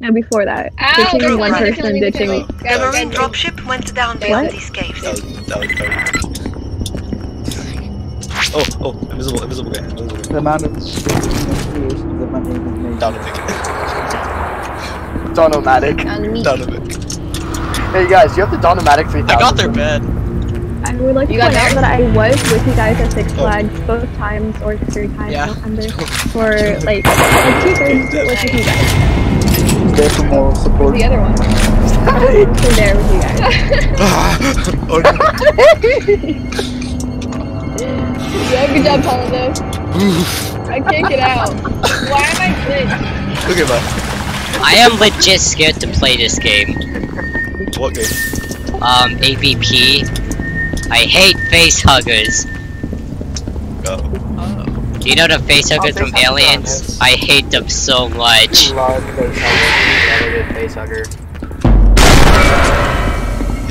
No, before that. Ow, ditching bro, one why person, you me ditching. kill? The Go, go, marine dropship went down beyond What? these caves. That was, that was, that was... Oh, oh, invisible, invisible guy. Invisible guy. The amount of shit creations that my name has made. Donovan. Donomatic. On me. Donovan. Hey guys, you have the Donomatic 3000. I got their bed. I would like to You got point out that I was with you guys at Six oh. Flags both times or three times, Yeah. I don't remember, for like, like two thirds with you guys. There for moral support. The other one. I was also there with you guys. oh. Yeah, good job, Hondo. I can't get out. Why am I glitched? Okay, bye. I am legit scared to play this game. What game? Um, AVP. I hate face huggers. Oh. Do you know the face huggers from huggers, Aliens? I hate them so much. Love facehugger.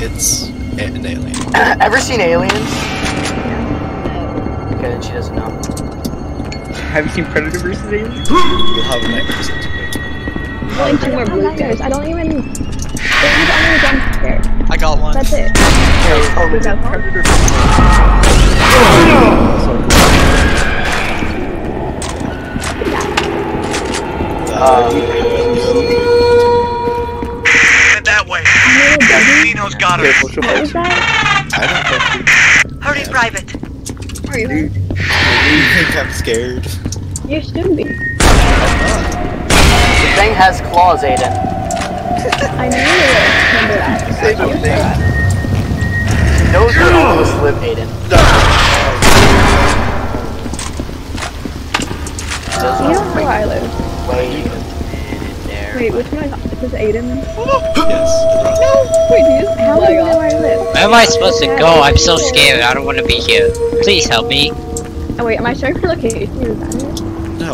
It's an alien. Ever seen Aliens? Okay, then she doesn't know. Have you seen Predator vs. Alien? We'll have an episode to make. Only two more I don't blue know, guys. I don't even. There's only a jump scare. I got one. That's it. Okay, oh, We it's got one. Predator. Uh, Went that way. Dino's got her. Careful, she'll bite you. I don't know. Hurry, Private. Are you? You think I'm scared? You shouldn't be. The thing has claws, Aiden. I knew you would remember that. Say no thing. Those are almost live, Aiden. Does You don't know where I live. Wait a there. Wait, which one is this? Is Aiden? Yes. No! Wait, do you just How do lag you know off? where I live? Where am I supposed to go? I'm so scared. I don't want to be here. Please help me. Oh wait, am I showing for location? Is that it? No.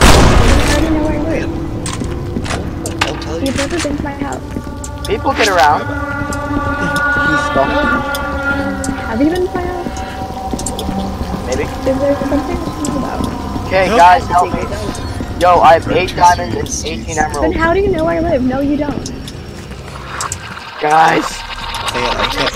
I already know where I live. I'll tell you. You've never been to my house. People get around. He's stalking. Have you been to my house? Maybe. Is there something I should about? Okay, Nope. guys, help me. Yo, I have 8 diamonds and 18 emeralds. Then emeralds. how do you know I live? No, you don't. Guys, Hang on, I can't.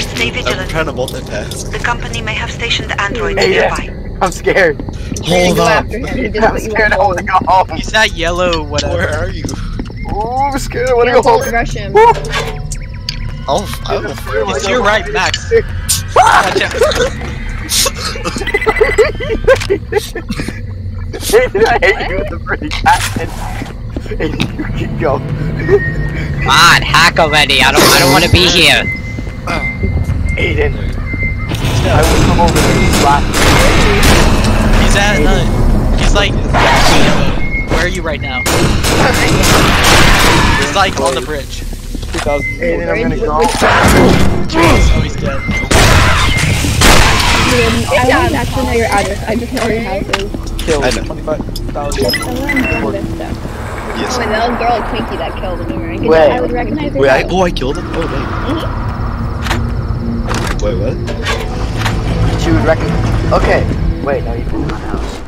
Stay I'm vigilant. trying to multitask. The company may have stationed androids Hey, yeah. nearby. I'm scared. Hold on. after him. He did I'm scared I were want to told. go home. He's that yellow whatever. Where are you? Ooh, I'm scared I want to Gale, go home. don't rush him. Oh, Woo! I'll. I. It's your right, Max. Watch out. I hate you with the pretty accent. Hey, you can go. Come on, hack already. I don't. I don't want to be here. Aiden. I will come over there and slap. He's at. Uh, he's like. Where are you right now? He's like on the bridge. Aiden, I'm gonna go. Oh, he's dead. I don't actually know your address. I just know where your house is. Killed. I know. 25,000. Somewhere in Denver stuff. Yes. Oh, wait, that was girl like Twinkie that killed him, right? I Wait, would recognize your Wait, I, oh, I killed him? Oh, wait. Wait, what? she would reckon. Okay, wait, no, you didn't my house.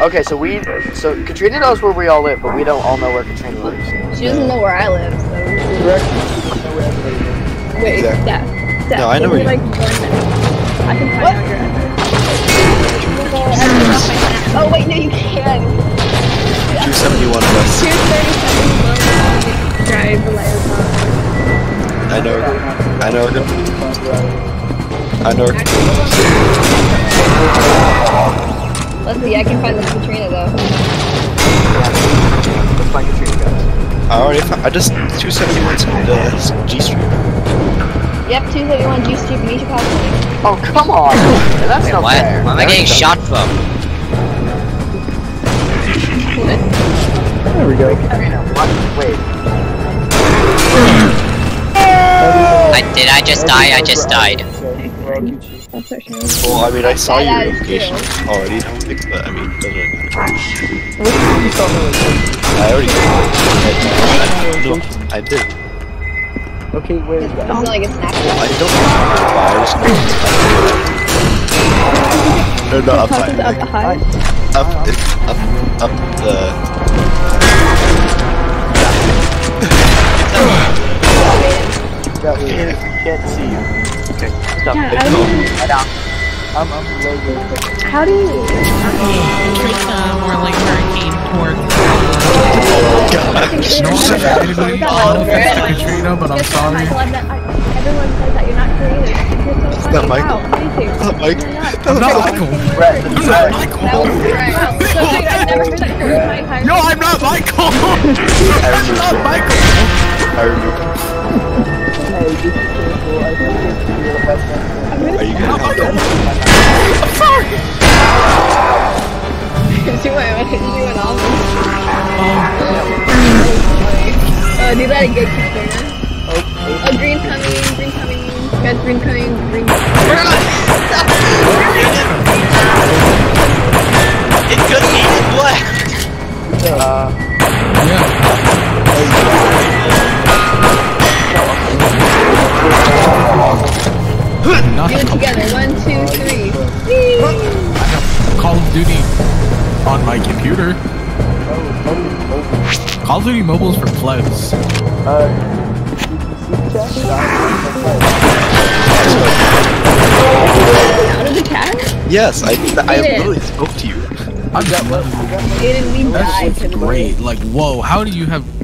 Okay, so we, so Katrina knows where we all live, but we don't all know where Katrina lives. She doesn't know where I live, so. Correct. I know where everybody is. Wait, Exactly. Steph. Steph. No, I know give me, where like. I can find What? out your Oh, wait, no, you can't. 271 west. 237 Drive the light I know. I know him. I know her. Leslie, I can find this Katrina though. Let's find Katrina, guys. I already found. I just 271 uh, G Street. Yep, 271 G Street, Misha Possibly. Oh, come on! Yeah, that's not What? fair. Where am I getting shot from? There we go. Katrina, what? Wait. I, did I just die? I just died. That's what she knows. Well, I mean, I saw That your is location true. already, but I mean, doesn't really matter. I already did. I, no, I did. Okay, where is This that? is like a snapshot. I don't remember why. I just know. No, no, up House is high. up high. up, it's up, up the. That way. Can't see you. Okay, stop. Yeah, I it don't- Right down. I'm, How do you? Teresa more like hurricane towards. No, Oh, man. Katrina, but I'm Guess what, sorry. Michael, I'm not, everyone says that you're not creative. Not funny. Michael. Me not Mike. You're not. Michael. I'm not Michael. That was great. Wow, so dude, I've never heard that story in my entire No, I'm not Michael. I'm not Michael. I remember. Hey, just be careful. I think it's you're the best friend. Are you gonna help them? she went, she went off. Um, Uh, do that again, Christina. Oh, green coming, green coming. Got green coming, green. It could be left. Uh, yeah. Do it together. One, two, three. Call of Duty on my computer. Call of Duty Mobile is for plebs. Uh, you can see chat? Out of the cat? Yes, I I did. literally spoke to you. I'm Didn't we That's die just to great. Like, whoa, how do you have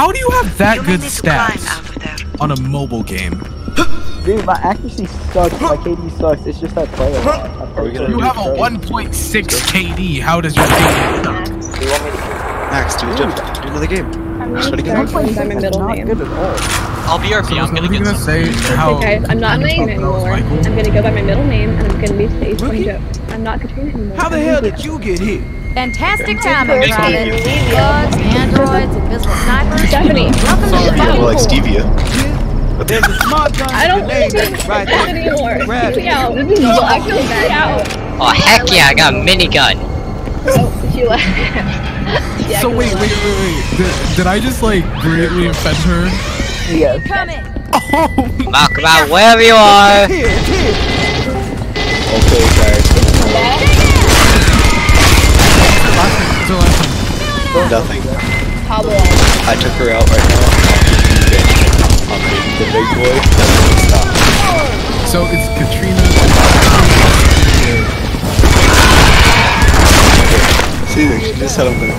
how do you have that good stats on a mobile game? Dude, my accuracy sucks. My KD sucks. It's just I play a lot. Play we gonna for You have a 1.6 KD. How does your game suck? do you want me to Max, do, do, do another game. I'm Just really wanna get sorry out. by my That's middle not name. good at all. I'll be RP. So I'm was gonna get gonna some. say how Okay, guys, I'm not how name anymore. Michael? I'm gonna go by my middle name and I'm gonna be Stage from Joke. I'm not Katrina anymore. How the hell did you get here? Fantastic time, Good I'm Bugs, androids, invisible snipers. Stephanie. Welcome to the more like Stevia. There's a smart gun I don't grenade want to be right that there. anymore. Grab Kick me it. out. No, black. kick me out. Oh heck yeah, I got a minigun. Oh, she left. Yeah, So wait, wait, wait, wait. Did, did I just like greatly offend her? Yes. Coming. Oh, Come out, come out, wherever you are. Here, here. Okay, guys. Nothing. Pablo. I took her out right now. I'm the big boy. Stop. so it's Katrina. See, there, she just had a little.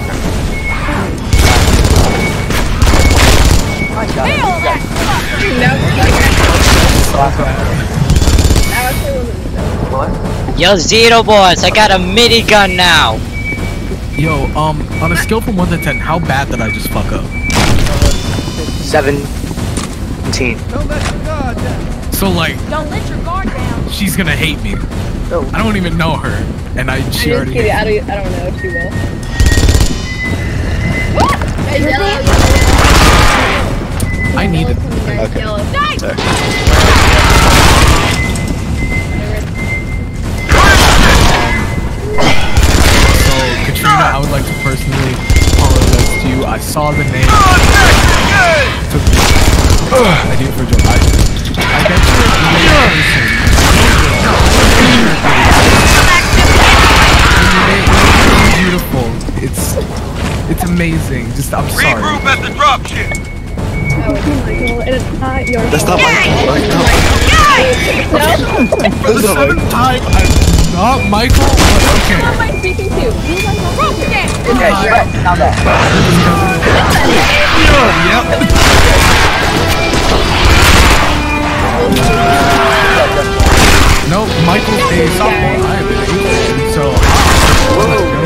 That actually wasn't Yo, Zero Boys, I got a minigun now. Yo, um, on a scale from one to ten, how bad did I just fuck up? Seventeen. Don't let your guard down. So like, Don't let your guard down. she's gonna hate me. Oh. I don't even know her, and I I'm she just already. kidding. I hates don't, I don't know if she will. me. I need it. Okay. Katrina, I would like to personally apologize to you. I saw the name. Took me. I did it for a joke. I, I bet you're a great person. Beautiful. It's it's amazing. Just I'm sorry. Regroup at the dropship. Michael, oh, and it's not your That's not my fault. No? For the seventh time, I'm not Michael. but Who am I speaking to? Who am I talking to? Okay, Brett, now that. Yep. No, Michael's a sophomore. I am an eighth, so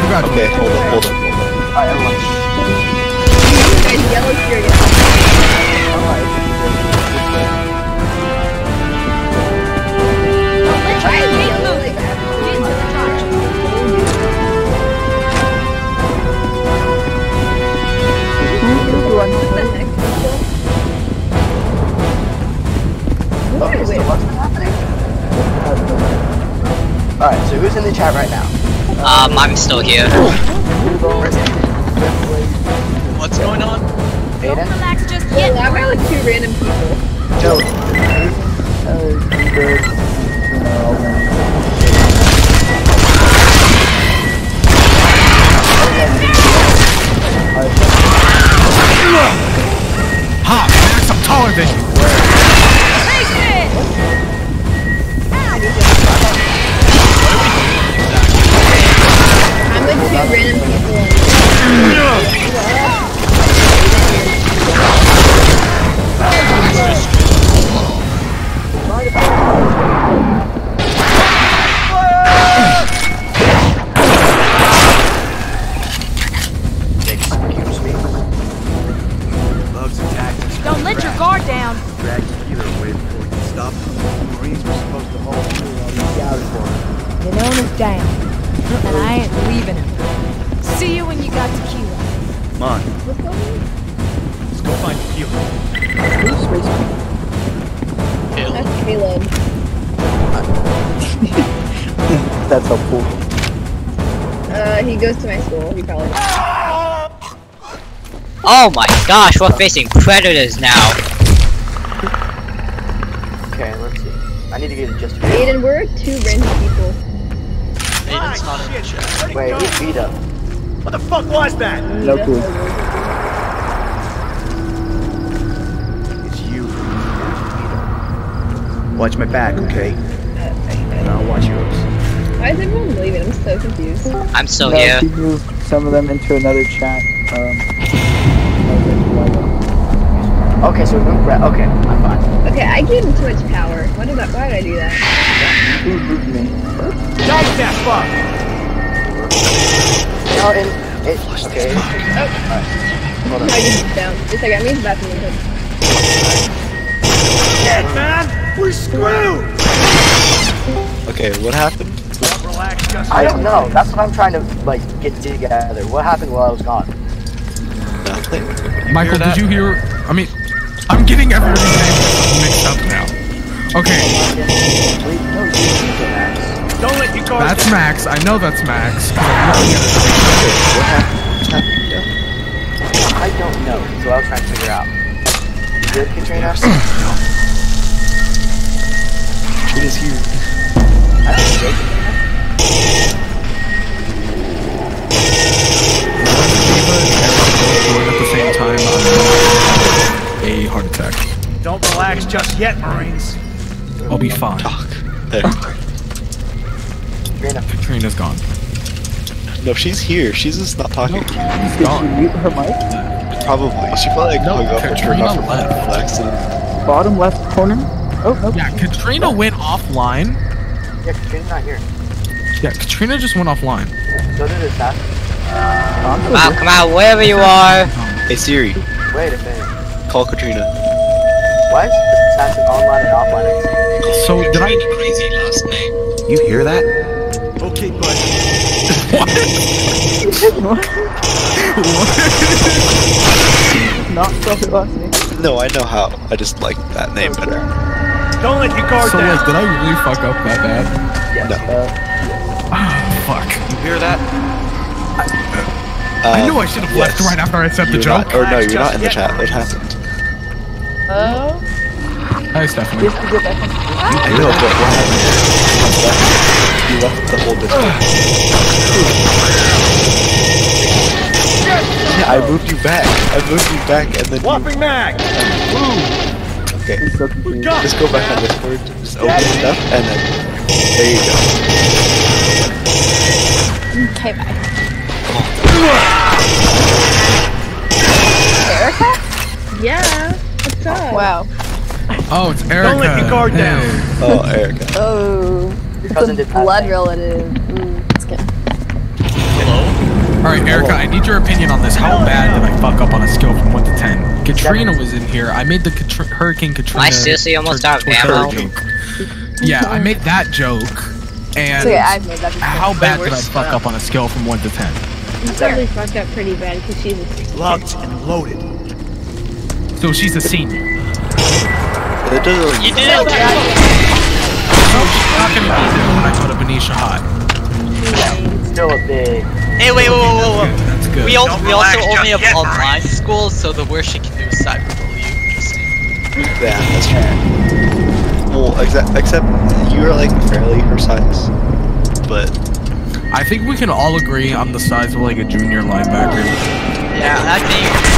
congratulations. Okay, hold on, hold on, hold on. Alright, everyone. Guys, yellow's furious. Okay, Alright, so who's in the chat right now? Um, I'm still here. What's going on? Aiden? Just yet. Yeah, we're like two random people. Joey. Ha! Max, I'm taller than you! Down. Drag the healer away before we can stop them. Marines were supposed to hold through while we scouted for him. You know him down. And I ain't leaving him. See you when you got to tequila. Come on. Let's go find the healer. Who's Space Queen? That's Caleb. That's helpful. Uh, he goes to my school. He probably. Oh my gosh, we're facing predators now. I need to get it just Aiden, we're two random people. Aiden's not in the chat. Wait, who's Vita? What the fuck was that? No clue. It's you. Watch my back, okay? And I'll watch yours. Why is everyone leaving? I'm so confused. I'm still no, here. she moved some of them into another chat. Um, Okay, so we moved Brett. Okay, I'm fine. Okay, I gave him too much power. What did that? Why did I do that? who moved me? Dog that fuck! No, and it. Okay. Alright. Hold on. I just down. Just like I mean, bathroom. Shit, man! We're screwed! Okay, what happened? Relax, just I don't know. That's what I'm trying to like get together. What happened while I was gone? Nothing. Michael, did you hear? I mean, I'm getting everybody's names mixed up now. Okay, Wait, no, you did it, Max. Don't let you guard that's down. Max. I know that's Max. I'm looking. What happened? What's happening now? I don't know. So I was trying to figure out. You Good, Katrina? Trina's No, she's here. She's just not talking. She's Did she mute her mic? Probably. She probably like No, hung up and turned Katrina off her left. phone on accident. Bottom left corner? Oh, no. Yeah, Katrina went offline. Yeah, Katrina's not here. Yeah, Katrina just went offline. So did assassin. I'm Come out, come out, wherever you are. Hey Siri, Wait a minute. call Katrina. Why is assassin online and offline? at the same So did I? You hear that? Okay, bud. Not spell her last name. No, I know how. I just like that name better. Don't let your guard So down. like, did I really fuck up that bad? No. Ah, fuck. You hear that? I Um, knew I should have left right after I said the You're joke. Not, or no, you're not in the chat. It happened? Oh. Hi, Stephanie. Just to get back on. I know, but what happened? You left the whole Discord. Yeah, I moved you back. I moved you back, and then you, Whopping mag! okay. He's so Just go back on Discord. Just open stuff, and then there you go. Okay, bye. Erica? Yeah. What's up? Wow. Oh, it's Erica. Don't let your guard down. Hey. Oh, Erica. Oh. Your cousin did blood that. relative. Mm, just kidding. All right, Erica, I need your opinion on this. How bad did I fuck up on a scale from one to ten? Katrina was in here. I made the Katri- Hurricane Katrina. I seriously almost tor- out of ammo. joke. Yeah, I made that joke. And It's okay, I've made that how bad did I fuck up on a scale from one to ten? You probably fucked up pretty bad because she's a Locked and loaded. So she's a senior. It doesn't. You did it! Not gonna be there when I go to Benicia High. Still a big. Hey, wait, whoa, whoa, whoa, Good, whoa. that's good. We, al- Don't we also only just have yet, online school, so the worst she can do is cyberbully you. Interesting. Yeah, that's true. Well, except except you're like fairly her size, but I think we can all agree I'm the size of like a junior linebacker. Yeah, I think.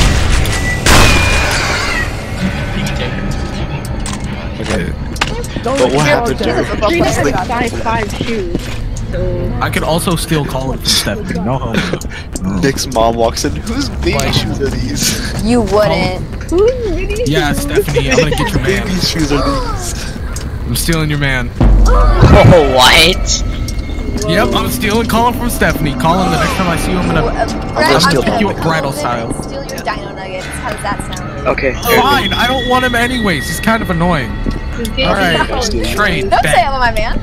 You can take her. it. But what happened to her? Katrina has size five shoes. So I could also steal Colin from Stephanie. No homo. Nick's mom walks in. Whose baby shoes are these? You wouldn't. who's really? Yeah, Stephanie, I'm gonna get your man. baby shoes are these? I'm stealing your man. Oh, what? Yep, I'm stealing Colin from Stephanie. Colin, the next time I see you, I'm gonna, Uh, I'm gonna steal pick you gonna up bridal come in and style. Steal your dino nuggets. How does that sound? Okay. Fine, I don't want him anyways. He's kind of annoying. Alright, trade. Don't say bet. My man.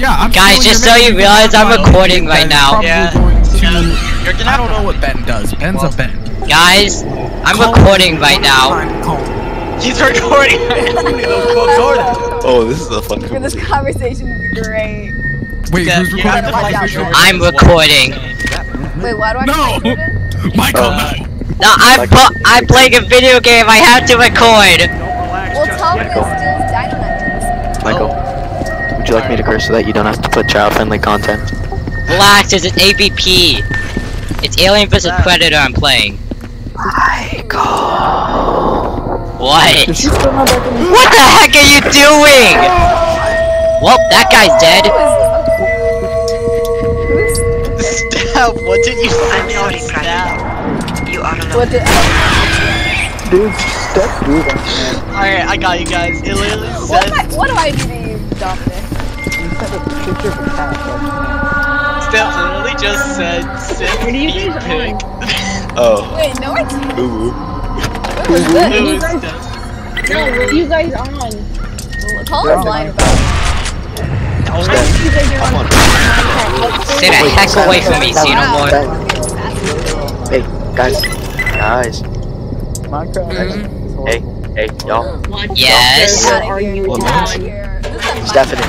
Yeah, I'm Guys, just so you realize I'm recording right now. Yeah. going to- You're gonna I don't know what Ben does. Ben's a Ben. Guys, I'm Colin- recording right now. He's recording. Oh, this is a fun Look at this conversation. is great. Wait, Yeah, who's recording have the to find out, conversation? Brett. I'm recording. Wait, why do I No! have to Michael, Uh, no. No, I'm I'm playing a video game. I have to record. It? Well, tell me to steal dino nuggets. Michael, oh. would you like me to curse so that you don't have to put child-friendly content? Relax, it's an AVP. It's Alien vs Predator I'm playing. What? Is he still not back in the What the heck are you doing? Well, that guy's dead. Stab. What did you say? I'm sorry, Stab. You are alone. What did? Dude, step dude. man. Alright, I got you guys. It literally What, says. am I, what do I do to you, Dominic? You sent a picture of a cat. like, literally just said six What are you feet guys pig. Oh, Wait, no, I didn't. ooh. What was It this? was you guys- No, what are you guys on? Call lying about it. I think you guys are on. on. Stay the heck away from me, Xenomorph. Hey, guys. Guys. Minecraft. is horrible. Hey, hey, y'all. Yes. Get out Are you Get on? here. This is my- Stephanie,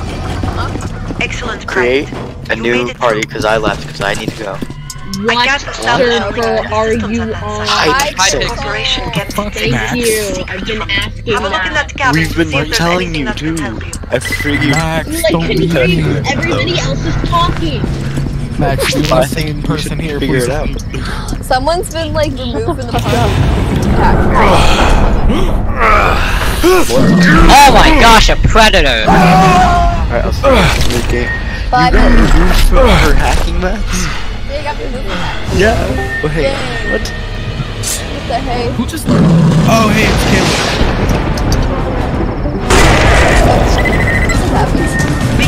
Excellent. create a You new party because I left because I need to go. What got the server are you on that on? side. Hi, six. Corporation gets Fuck. Max. Thank you. I've been asking Have a look in that. that cabin. We've been see if there's telling anything you that can too. help you. I figured. Max, Like, don't can be you mean. hear everybody else is talking? Max, you're I the think same we person should here. figure please it out. don't- Someone's been like removed from the party. Oh my gosh, a predator. Alright, I'll see you in the game. Five You got minutes. removed from her hacking Max? They got removed from that. Yeah. Oh, hey. Yay. What? What the hey? Who just? Oh, hey, it's Caleb.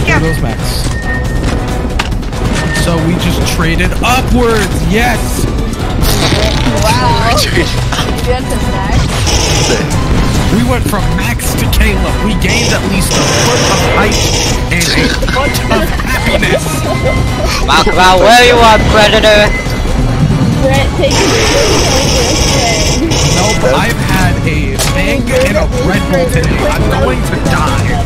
Here goes Max. So we just traded upwards. Yes. Wow. You had to snack. We went from Max to Caleb. We gained at least a foot of height and a foot of happiness. Wow, wow, where you are, predator? Brett, take your clothes over. No, I've had a bang and a Red Bull today. I'm going to die.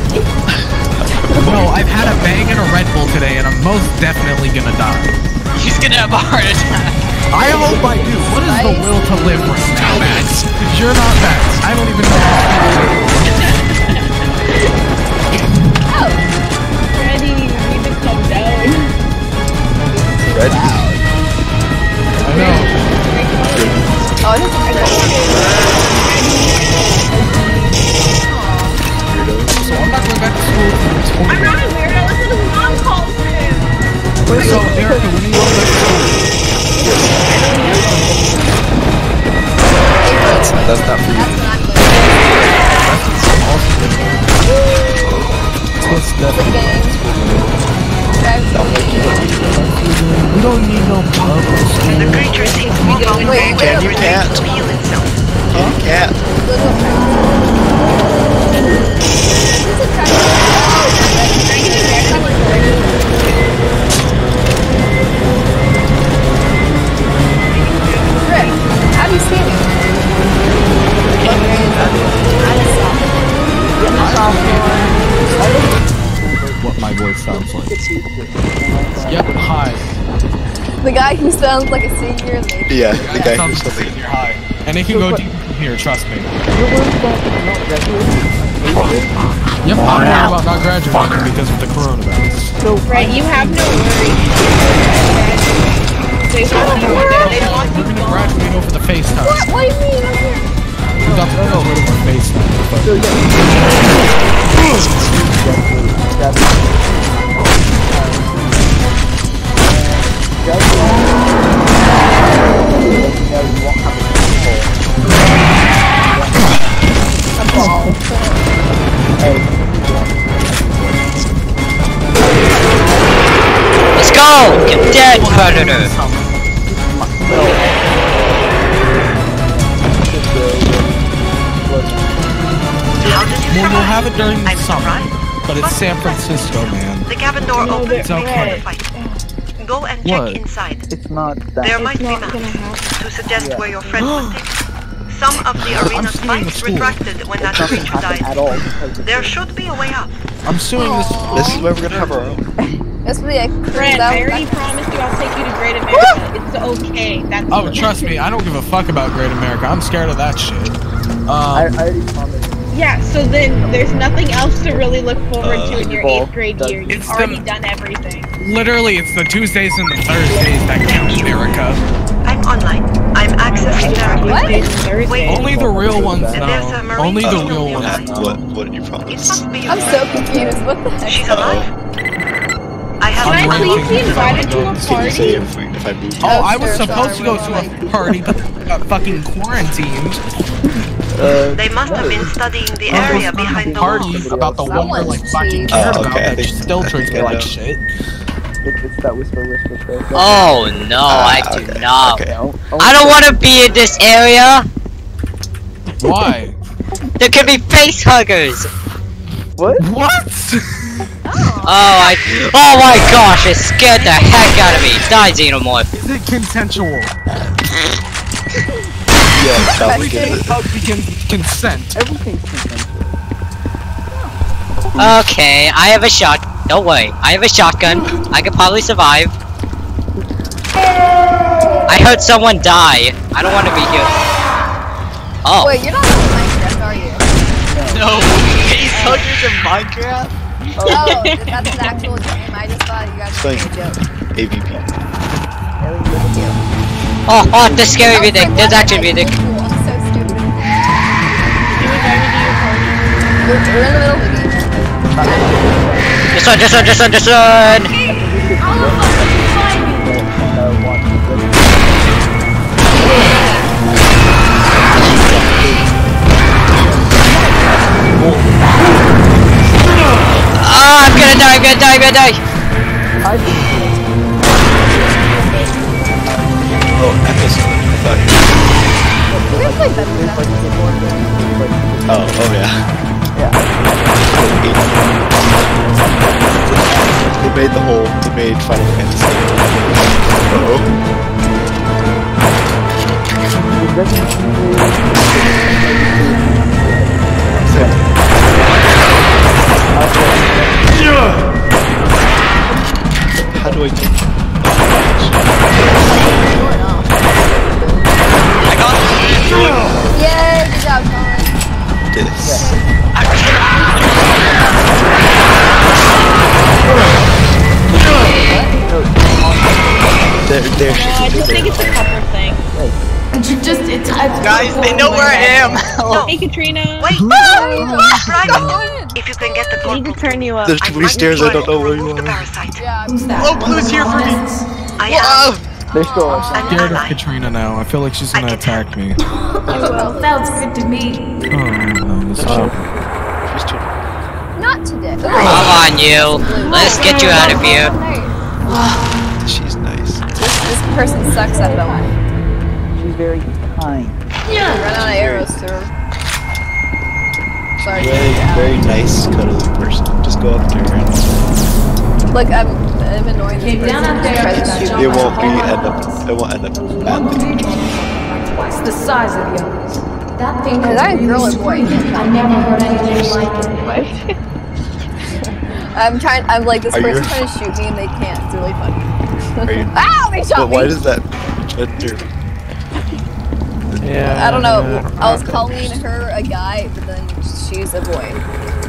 No, I've had a bang and a Red Bull today, and I'm most definitely gonna die. He's gonna have a heart attack. I hope I do. What is the will to live right now, Max? You're not Max. I don't even know. oh. Freddy, you need to come down. Red? I know. Oh, this So I'm not going back to school until I'm not a weirdo. This is his mom calls him. So, Erica, when are you going back to school? That's, that's not for you. What's that? We don't need no pub The creature seems to be going Wait, wait, Can you to heal itself. Do sounds like a senior in the Yeah, the guy who's like you're high. And it can go deep from here, trust me. You're worried about not graduating? Yep, I'm worried about not graduating because of the coronavirus. So, Right, you have no worries. They want you We're gonna graduate over the FaceTime. What? What do you mean? about to get rid of her face now. but- So yeah. That's Let's go! Get dead, Predator! Well, you'll have it during the summer, but it's San Francisco, man. The cabin door opens. It's okay. Go and check What? inside. It's not that. There might be maps to suggest where your friend was taken. Some of the arena's suing the retracted when that It doesn't creature happen died. at all because of There should be a way up. I'm suing this. This is where we're gonna have our own. That's what I Friend, I already promised you I'll take you to Great America. It's okay. That's Oh, trust me, I don't give a fuck about Great America. I'm scared of that shit. Um, I, I already promised. Yeah, so then there's nothing else to really look forward to in your Ball. eighth grade year. You've already them- done everything. Literally, it's the Tuesdays and the Thursdays that count in America. I'm online. I'm accessing their What? Wait, Only the real ones And there's a know. Only the still real ones know. What what did you it promise? must be a I'm so confused. What the heck? She's alive. I have Can I please be invited to a condos. Can you say party? if we if I moved? Oh, I was supposed to go to a party, but I got fucking quarantined. Uh, They must have been studying the area behind the wall. Parties about the one where like fucking cared Oh, about okay, I that still treats me like shit. It, it's that whisper, whisper, whisper. Oh no, I Ah, do okay, not. okay. No. I don't want to be in this area. Why? There could be face huggers. What? What? Oh, I. Oh my gosh, it scared the heck out of me. Die, Xenomorph. Is it consensual? Yeah, that we get it. Hug consent. Everything's consensual. Okay, I have a shot. Don't worry, I have a shotgun. I could probably survive. I heard someone die. I don't want to be here. Oh, Wait, you're not on Minecraft, are you? No, face huggers in Minecraft? Oh, that's an actual game. I just thought you guys were Thank a joke. AVP. oh, oh, the scary oh, music. There's actually music. So stupid. We're, we're in the middle of the game. This one, this one. Ah, I'm gonna die, I'm gonna die, I'm gonna die. Katrina. wait. Right. Oh, if you can get the I need to turn you up. There's too many stairs. I don't know where you remove the are. parasite. Yeah, Oh, oh Blue's here for me. I am They're still an Scared of. Katrina now. I feel like she's gonna attack me. well, sounds good to me. Oh no, this is She's too. not today. Come on, you. Let's get you out of here. She's nice. This, this person sucks at them. She's very kind. Yeah. Run out of arrows through her. Sorry. Very, very nice, cuddly person. Just go up to her and Look, I'm, I'm annoying this person. down up there. Tries to shoot it won't be end up. It won't end up badly. Twice the size of the others. That thing Is that a girl or boy? I never heard anything like it. I'm trying. I'm like this Are you- trying to shoot me and they can't. It's really funny. Are you? Ow! They shot But me. why does that gender? Yeah. I don't know. I was calling her a guy, but then she's a boy.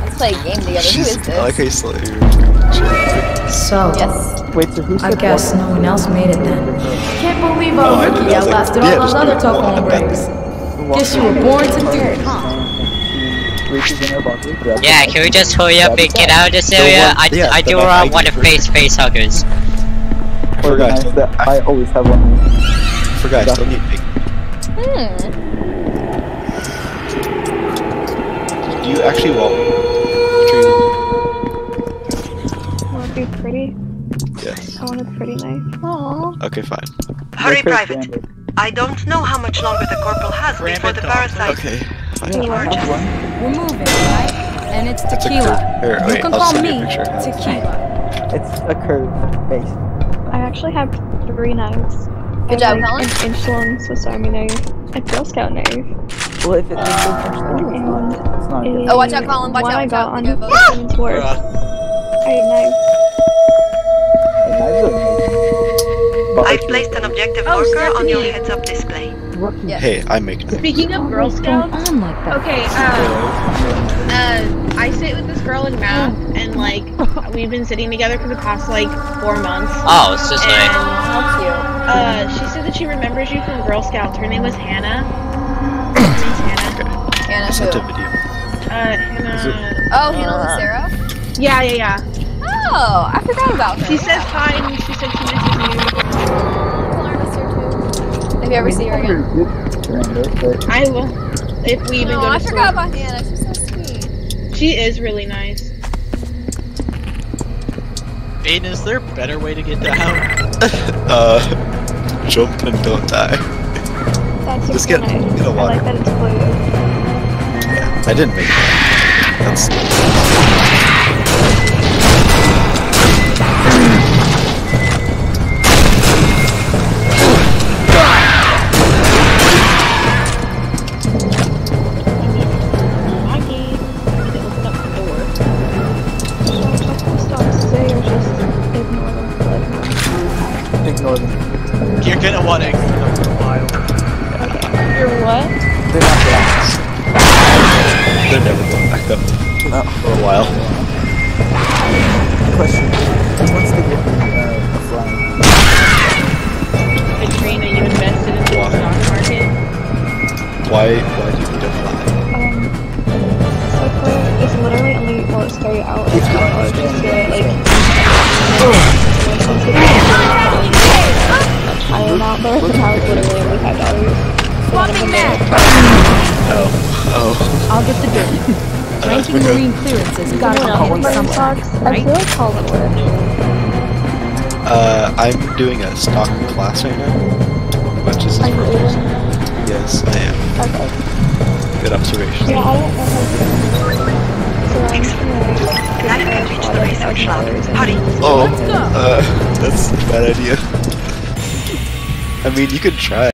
Let's play a game together. Who She's, is this? I like how you slowly. She- So, Yes. Wait, so who's I the guess no one else made it then. I Can't believe Oh, I our didn't. rookie I was like, outlasted yeah, all those just other do it. Well, tough I breaks. Guess you were born to do it, huh? Reaches in her bunker, grabs Yeah, can we just hurry up and get out of this area? one- I, yeah, I do one not want to face face huggers. I forgot. I organized still, that I I always have one. forgot. I still need pink. Hmm. Do you actually want Katrina? Want to be pretty? Yes. I want it pretty nice. Aww. Okay, fine. Hurry, Private. I don't know how much longer the corporal has before the parasite Okay, fine. emerges. We're moving, right? And it's tequila. curve. Here, You wait, can I'll call send you a me tequila. It's a curved base. I actually have three knives. Good job, have, Helen. An inch long Swiss Army knife, a Girl Scout knife, Well, if it makes it it's not, it's not good. Oh, watch out, Colin, watch one out, I watch got out. on They go Work. I hate knives. Hey, knives are amazing. But I've placed an objective Oh, marker on your heads-up display. rookie- Yeah. Hey, I make them. Speaking of Girl Scouts, on like that? okay, uh, uh, I sit with this girl in math, and like, we've been sitting together for the past like four months. Oh, it's just like. And How cute. Uh, she said that she remembers you from Girl Scouts. Her name was Hannah. Her name's Hannah. Hannah I sent a video. Uh, Hannah. Oh, Hannah Lucero? Yeah, yeah, yeah. Oh, I forgot about her. She says hi, and she said she misses you. Connor miss her too. If you ever see her again. I will. If we even No, go to I school. forgot about Hannah. She's so sweet. She is really nice. Aiden, is there a better way to get down? Uh, jump and don't die. That's Just get- nice. get a I water. like that it's blue. Yeah, I didn't make that. That's. What? They're not bad. They're never going back up No. for a while. Question. Wants to give me uh, flying? Katrina, you invested in the stock market. Why? Why do you need to fly? Um, so for, it's literally only, well, it started out It's not $5 just to like, higher amount, but right now it's literally only $5. Swapping that! Oh. Oh. I'll get the bill. Uh, Ranking okay. Marine clearances gotta Someone come else in buying sometime, stocks, I right? feel like Colin would. Uh, I'm doing a stock class right now, which is Are you Yes, I am. Okay. Good observation. Yeah, I don't know how to do it. So I'm just gonna Glad I could reach the research lab. Hurry. Oh, uh, that's a bad idea. I mean, you could try.